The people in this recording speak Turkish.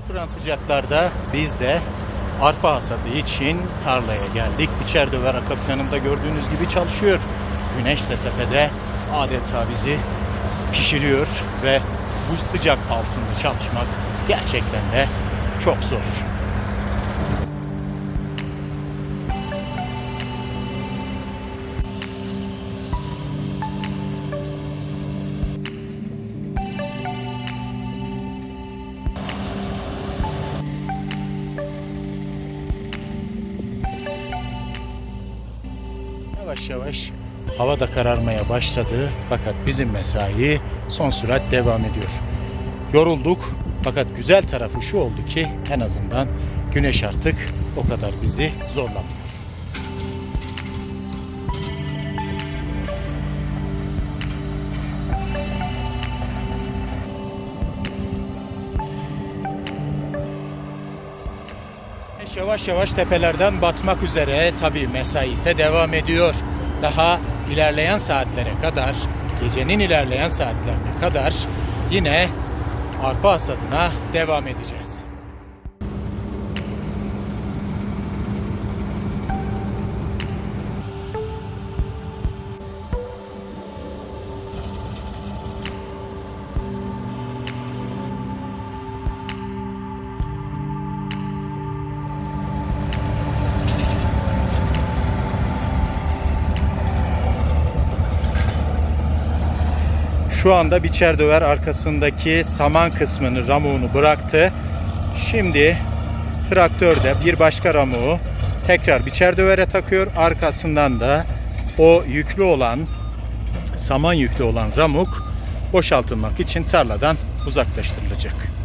Kıpkıran sıcaklarda biz de arpa hasadı için tarlaya geldik. Biçer döver arka planında gördüğünüz gibi çalışıyor. Güneş de tepede adeta bizi pişiriyor ve bu sıcak altında çalışmak gerçekten de çok zor. Yavaş yavaş hava da kararmaya başladı fakat bizim mesai son sürat devam ediyor. Yorulduk fakat güzel tarafı şu oldu ki en azından güneş artık o kadar bizi zorlamıyor. Güneş yavaş yavaş tepelerden batmak üzere. Tabii mesai ise devam ediyor. Daha ilerleyen saatlere kadar, gecenin ilerleyen saatlerine kadar yine arpa hasadına devam edeceğiz. Şu anda biçer döver arkasındaki saman kısmını ramuğunu bıraktı. Şimdi traktörde bir başka ramuğu tekrar biçer dövere takıyor. Arkasından da o yüklü olan saman yüklü olan ramuk boşaltılmak için tarladan uzaklaştırılacak.